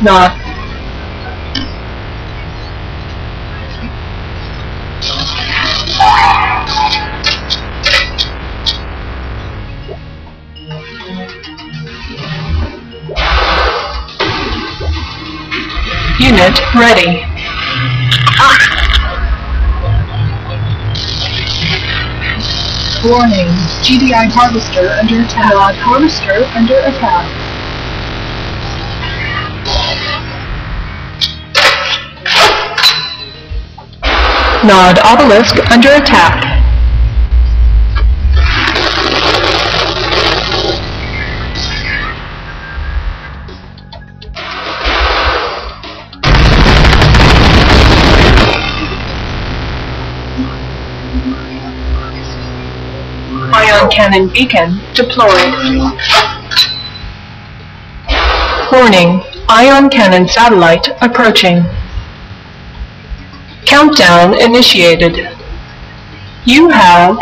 Nod. Unit ready. Warning, GDI Harvester under attack. Harvester under attack. Nod Obelisk under attack. Ion Cannon Beacon deployed. Warning, Ion Cannon Satellite approaching. Countdown initiated. You have